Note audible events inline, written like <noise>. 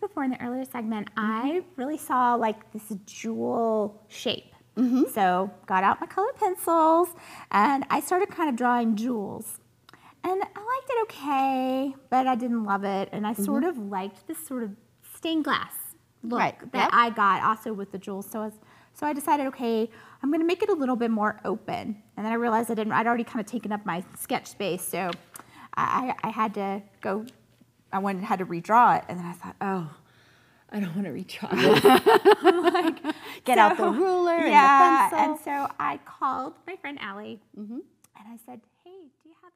before in the earlier segment, mm-hmm. I really saw like this jewel shape. Mm-hmm. So got out my colored pencils and I started kind of drawing jewels. And I liked it okay, but I didn't love it. And I mm-hmm. sort of liked this sort of stained glass look Right, that yep. I got also with the jewels. So I was, so I decided, okay, I'm going to make it a little bit more open. And then I realized I didn't. I'd already kind of taken up my sketch space, so I I had to go. I wanted had to redraw it, and then I thought, oh, I don't want to redraw it. <laughs> Get out the ruler yeah, and the pencil. and so I called my friend Allie, mm-hmm. and I said, hey, do you have a couple minutes?